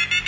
you